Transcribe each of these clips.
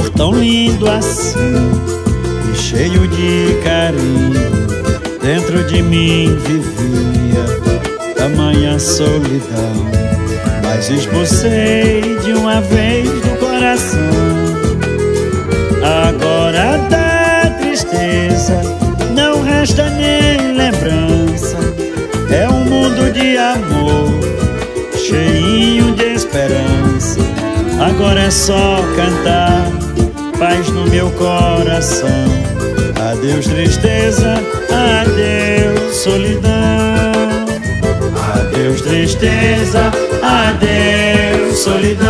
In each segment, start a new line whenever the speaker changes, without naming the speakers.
amor tão lindo assim e cheio de carinho dentro de mim vivia tamanha solidão. Mas expulsei de uma vez do coração. Agora da tristeza não resta nem lembrança. É um mundo de amor cheinho de esperança. Agora é só cantar paz no meu coração. Adeus tristeza, adeus solidão. Adeus tristeza, adeus solidão.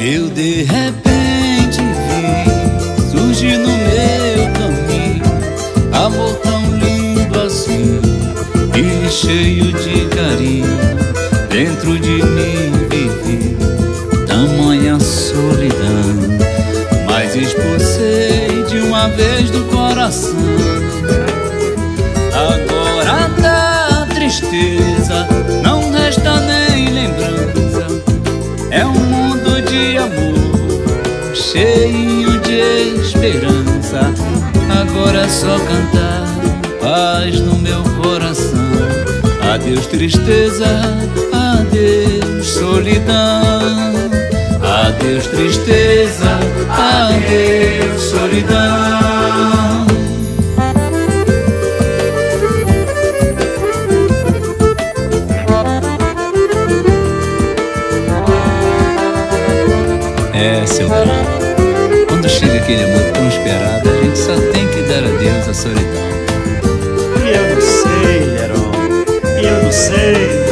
Eu de repente vi surgir no meu caminho amor tão lindo assim e cheio de carinho dentro de mim vivi tamanha solidão. Mas expulsei de uma vez do coração. Agora da tristeza não resta nem lembrança. É um mundo de amor, cheio de esperança. Agora é só cantar paz no meu coração. Adeus tristeza, adeus solidão. Adeus tristeza, adeus solidão. É, seu grande. Quando chega aquele amor tão esperado, a gente só tem que dar adeus à solidão.
E eu não sei, Heron, e eu não sei.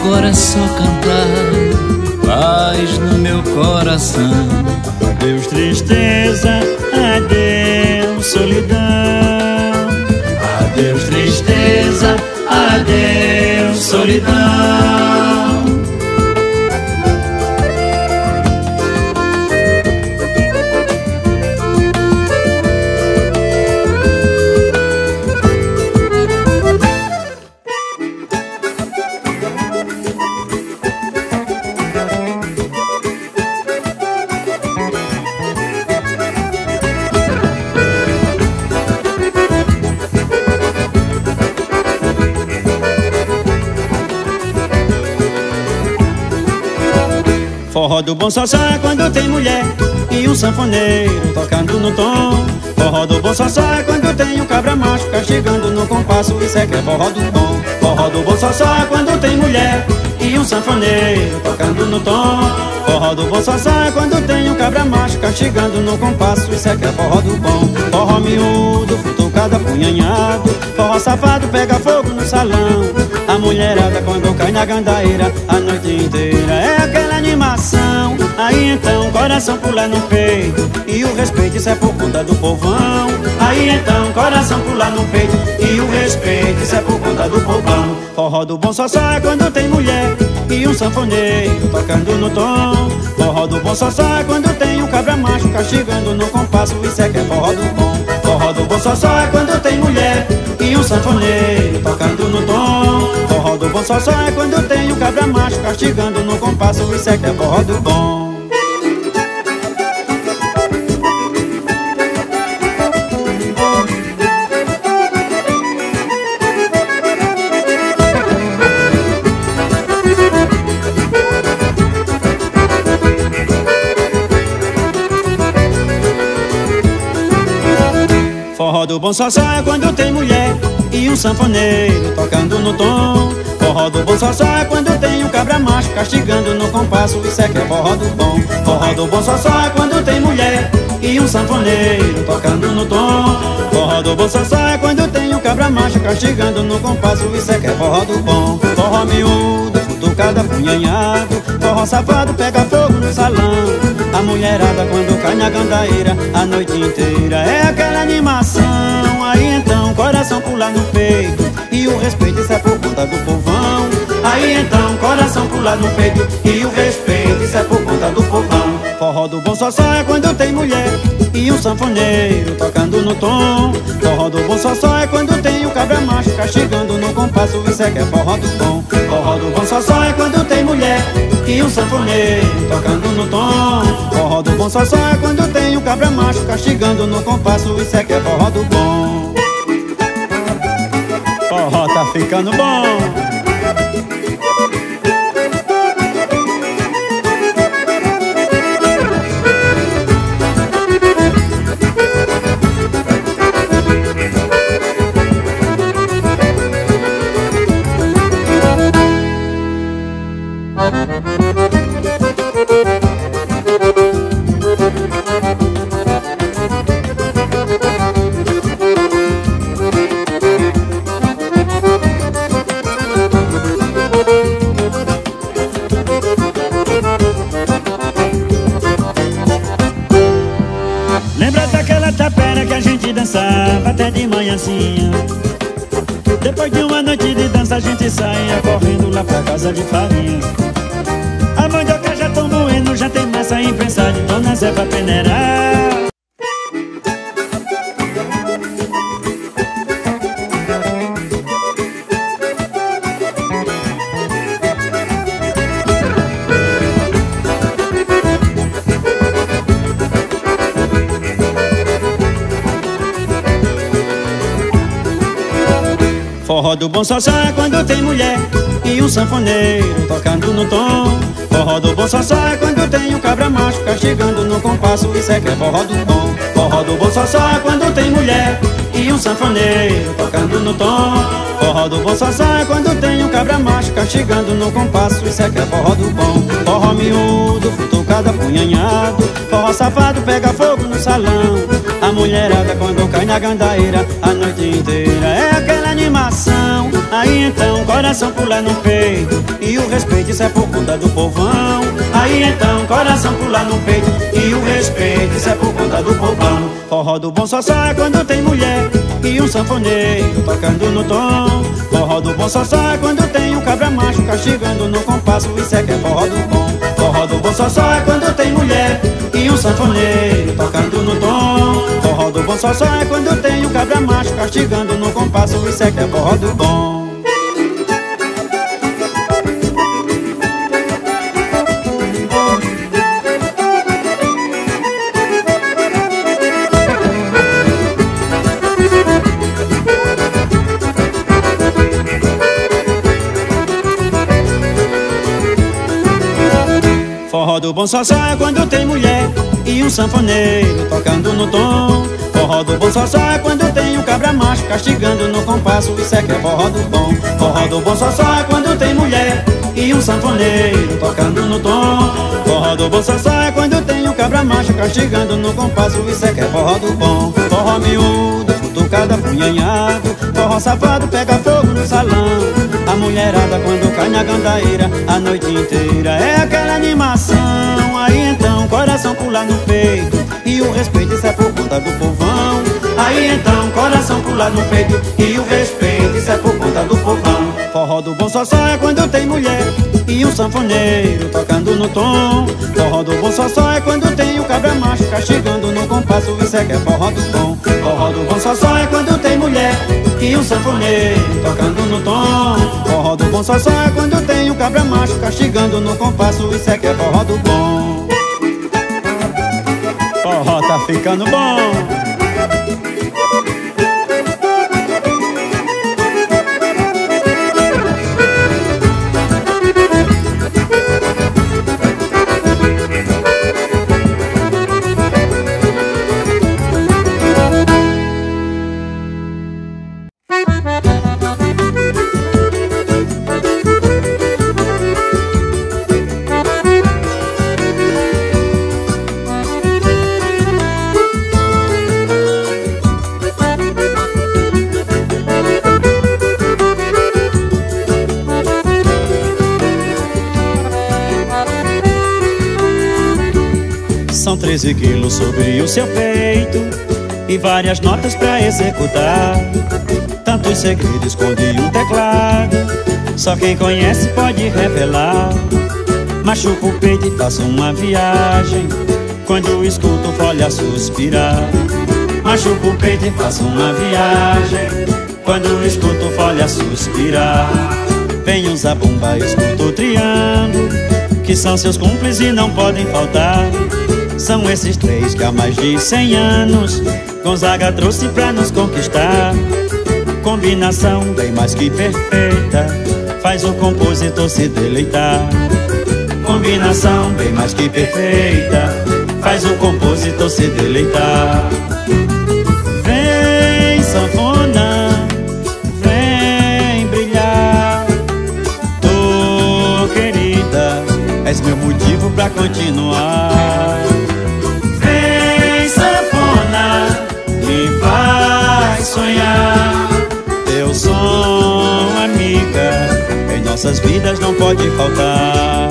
Agora
é
só cantar paz no meu coração.
Adeus tristeza, Forró do bom só sai quando tem mulher e um sanfoneiro tocando no tom. Forró do bom só sai quando tem um cabra macho castigando no compasso. Isso é que é forró do bom. Forró do bom só sai quando tem mulher e um sanfoneiro tocando no tom. Forró do bom só sai quando tem um cabra macho castigando no compasso. Isso é que é forró do bom. Forró miúdo, futucado, apunhanhado. Forró safado pega fogo no salão. A mulherada quando cai na gandaíra a noite inteira é aquela animação. Aí então coração pula no peito e o respeito isso é por conta do povão. Aí então coração pula no peito e o respeito isso é por conta do povão. Forró do bom só sai quando tem mulher e um sanfoneiro tocando no tom. Forró do bom só sai quando tem um cabra macho castigando no compasso. Isso é que é forró do bom. Forró do bom só sai quando tem mulher e um sanfoneiro tocando no tom. Forró do bom só sai quando tem um cabra macho castigando no compasso. Isso é que é forró do bom. Do bom só sai quando tem mulher e um sanfoneiro tocando no tom. Forró do bom só sai quando tem um cabra macho castigando no compasso. Isso é que é forró do bom. Forró do bom só sai quando tem mulher e um sanfoneiro tocando no tom. Forró do bom só sai quando tem um cabra macho castigando no compasso. Isso é que é forró do bom. Forró miúdo, futucado, apunhanhado. Forró safado pega fogo no salão. A mulherada quando cai na gandaíra a noite inteira é aquela animação. Aí então coração pula no peito e o respeito isso é por conta do povão. Aí então coração pula no peito e o respeito isso é por conta do povão. Forró do bom só só é quando tem mulher e um sanfoneiro tocando no tom. Forró do bom só só é quando tem o cabra macho castigando no compasso. Isso é que é forró do bom. Forró do bom só só é quando e um sanfoneiro tocando no tom. Forró do bom só só é quando tem o cabra macho castigando no compasso. Isso é que é forró do bom. Forró tá ficando bom. Depois de uma noite de dança a gente saia correndo lá pra casa de farinha. A mandioca já tão moendo, já tem massa em pensar de Dona Zé pra peneirar do bom só é quando tem mulher e um sanfoneiro tocando no tom. Forró do bom só é quando tem um cabra macho castigando no compasso. Isso é que é forró do bom. Forró do bom só é quando tem mulher e um sanfoneiro tocando no tom. Forró do bom só é quando tem um cabra macho castigando no compasso. Isso é que é forró do bom. Forró miúdo, futucado, apunhanhado. Forró safado pega fogo no salão. A mulherada quando cai na gandaeira a noite inteira é aquela animação. Aí então coração pula no peito e o respeito isso é por conta do povão. Aí então coração pula no peito e o respeito isso é por conta do povão. Forró do bom só sai quando tem mulher e um sanfoneiro tocando no tom. Forró do bom só sai quando tem um cabra macho castigando no compasso. Isso é que é forró do bom. Forró do bom só sai quando tem mulher e um sanfoneiro tocando no tom. Forró do bom só sai quando tem um cabra macho castigando no compasso. Isso é que é forró do bom. Forró do bom só é quando tem mulher e um sanfoneiro tocando no tom. Forró do bom só é quando tem um cabra macho castigando no compasso. Isso é que é forró do bom. Forró do bom só é quando tem mulher e um sanfoneiro tocando no tom. Forró do bom só é quando tem um cabra macho castigando no compasso. Isso é que é forró do bom. Forró miúdo, futucado, apunhanhado. Forró safado pega fogo no salão. A mulherada quando na gandaeira a noite inteira é aquela animação. Aí então coração pula no peito e o respeito isso é por conta do povão. Aí então coração pula no peito e o respeito isso é por conta do povão. Forró do bom só só é quando tem mulher e um sanfoneiro tocando no tom. Forró do bom só só é quando tem o cabra macho castigando no compasso. Isso é que é forró do bom. Forró do bom só só é quando tem mulher e um sanfoneiro tocando no tom. Forró do bom só só é quando tem o cabra macho castigando no compasso. Isso é que é forró do bom. Forró tá ficando bom. 13 quilos sobre o seu peito E várias notas pra executar. Tantos segredos esconde um teclado Só quem conhece pode revelar. Machuco o peito e faço uma viagem Quando escuto folha suspirar. Machuco o peito e faço uma viagem Quando escuto folha suspirar. Vem um zabumba, escuto triângulo Que são seus cúmplices e não podem faltar São esses três que há mais de cem anos Gonzaga trouxe pra nos conquistar. Combinação bem mais que perfeita Faz o compositor se deleitar. Combinação bem mais que perfeita Faz o compositor se deleitar. Vem sanfona Vem brilhar. Tô querida És meu motivo pra continuar nossas vidas não pode faltar.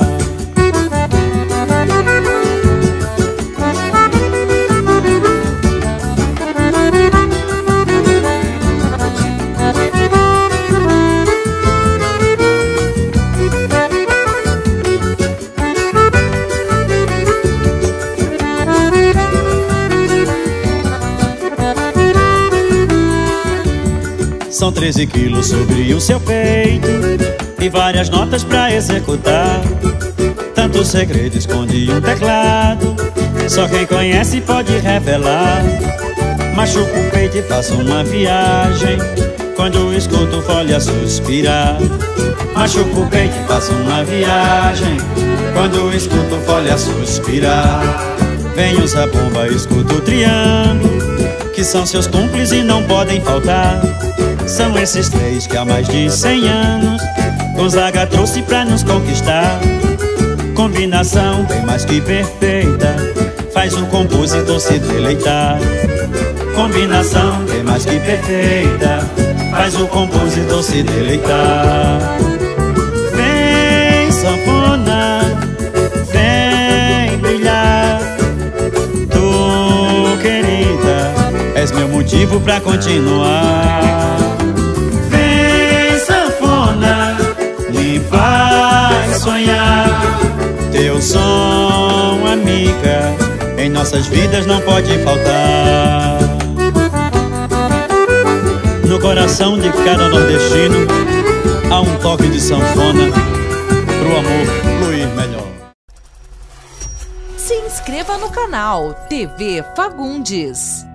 São 13 quilos sobre o seu peito E várias notas pra executar. Tanto segredo esconde um teclado. Só quem conhece pode revelar. Machuco o peito e faço uma viagem. Quando escuto folha suspirar. Machuco o peito e faço uma viagem. Quando escuto folha suspirar. Vem usar bomba, escuto o triângulo Que são seus cúmplices e não podem faltar. São esses três que há mais de cem anos Gonzaga trouxe pra nos conquistar. Combinação bem mais que perfeita. Faz o compositor se deleitar. Combinação bem mais que perfeita. Faz o compositor se deleitar. Vem sanfona. Vem brilhar. Tu querida És meu motivo pra continuar Teu som, amiga, em nossas vidas não pode faltar. No coração de cada nordestino há um toque de sanfona pro amor fluir melhor.
Se inscreva no canal TV Fagundes.